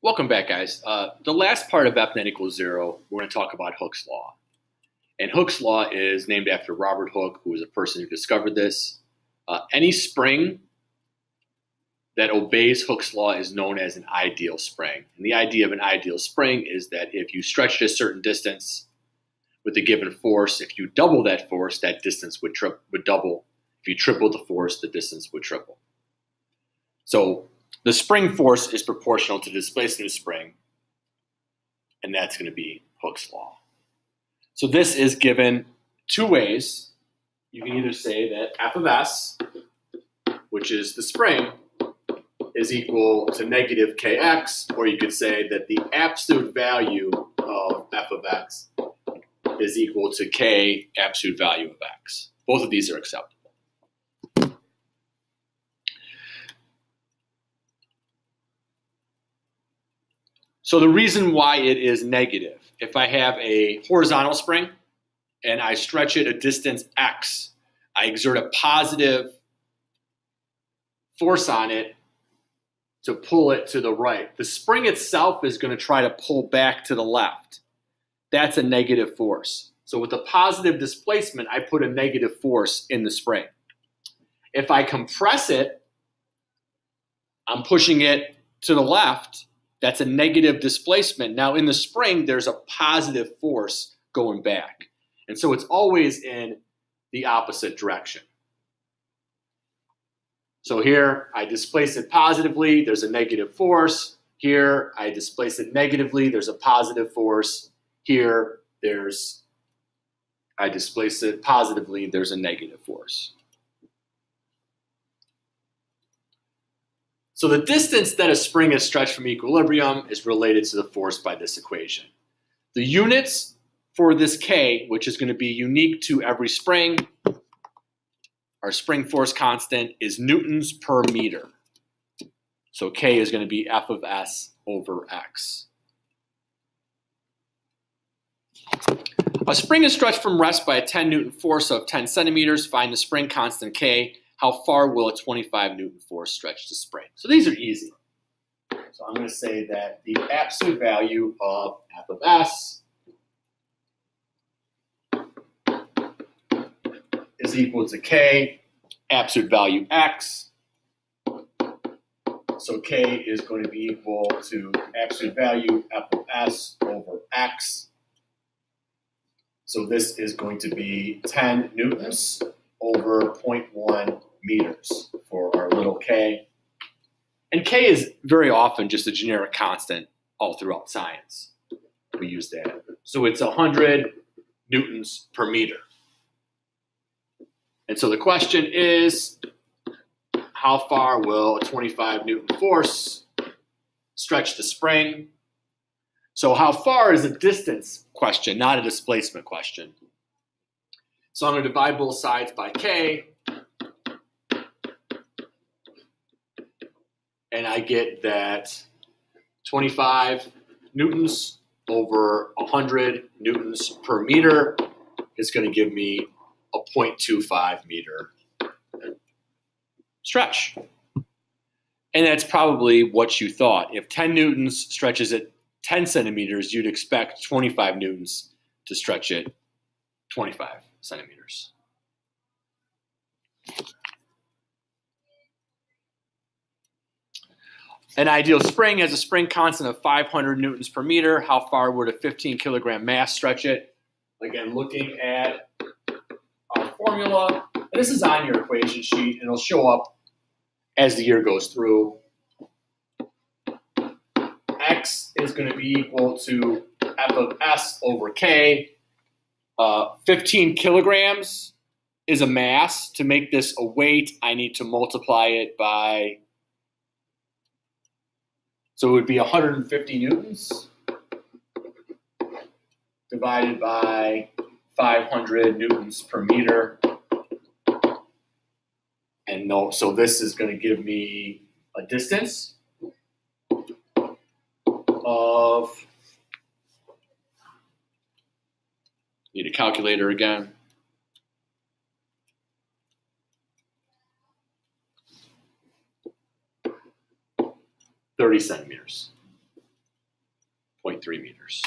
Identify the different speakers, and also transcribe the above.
Speaker 1: Welcome back, guys. Uh, the last part of F net equals zero, we're going to talk about Hooke's law. And Hooke's law is named after Robert Hooke, who was a person who discovered this. Uh, any spring that obeys Hooke's law is known as an ideal spring. And the idea of an ideal spring is that if you stretch it a certain distance with a given force, if you double that force, that distance would, would double. If you triple the force, the distance would triple. So the spring force is proportional to displacement of spring, and that's going to be Hooke's law. So this is given two ways. You can either say that f of s, which is the spring, is equal to negative kx, or you could say that the absolute value of f of x is equal to k absolute value of x. Both of these are acceptable. So the reason why it is negative, if I have a horizontal spring and I stretch it a distance x, I exert a positive force on it to pull it to the right. The spring itself is going to try to pull back to the left. That's a negative force. So with a positive displacement, I put a negative force in the spring. If I compress it, I'm pushing it to the left that's a negative displacement. Now, in the spring, there's a positive force going back. And so it's always in the opposite direction. So here, I displace it positively, there's a negative force. Here, I displace it negatively, there's a positive force. Here, there's, I displace it positively, there's a negative force. So the distance that a spring is stretched from equilibrium is related to the force by this equation. The units for this K, which is going to be unique to every spring, our spring force constant is newtons per meter. So K is going to be F of S over X. A spring is stretched from rest by a 10 Newton force of 10 centimeters. Find the spring constant K how far will a 25 Newton force stretch the spring? So these are easy. So I'm going to say that the absolute value of f of s is equal to k, absolute value x. So k is going to be equal to absolute value f of s over x. So this is going to be 10 newtons over 0.1 meters for our little k. And k is very often just a generic constant all throughout science. We use that. So it's 100 newtons per meter. And so the question is, how far will a 25 newton force stretch the spring? So how far is a distance question, not a displacement question. So I'm going to divide both sides by k. I get that 25 newtons over 100 newtons per meter is going to give me a 0.25 meter stretch. And that's probably what you thought. If 10 newtons stretches at 10 centimeters, you'd expect 25 newtons to stretch it 25 centimeters. An ideal spring has a spring constant of 500 newtons per meter. How far would a 15 kilogram mass stretch it? Again, looking at our formula. this is on your equation sheet, and it'll show up as the year goes through. X is going to be equal to F of S over K. Uh, 15 kilograms is a mass. To make this a weight, I need to multiply it by so it would be 150 newtons divided by 500 newtons per meter. And no, so this is going to give me a distance of, need a calculator again. 30 centimeters, 0.3 meters.